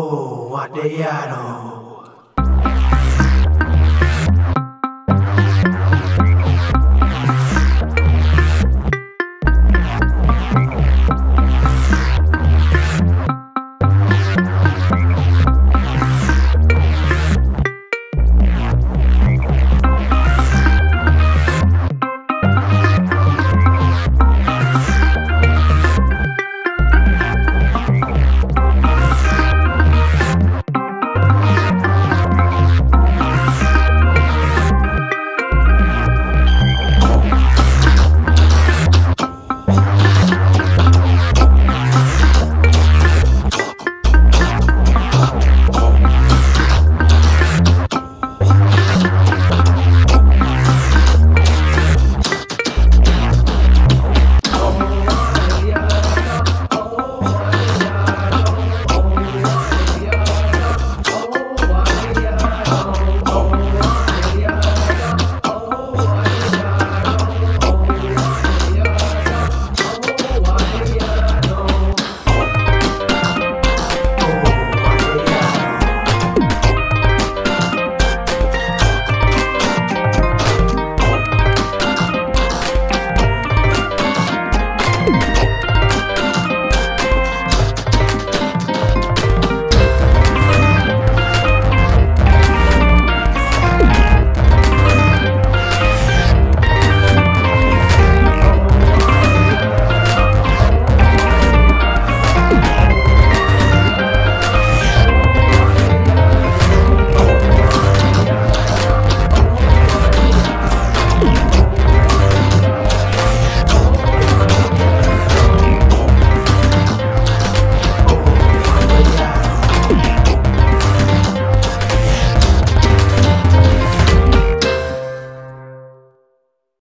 Oh, what they are.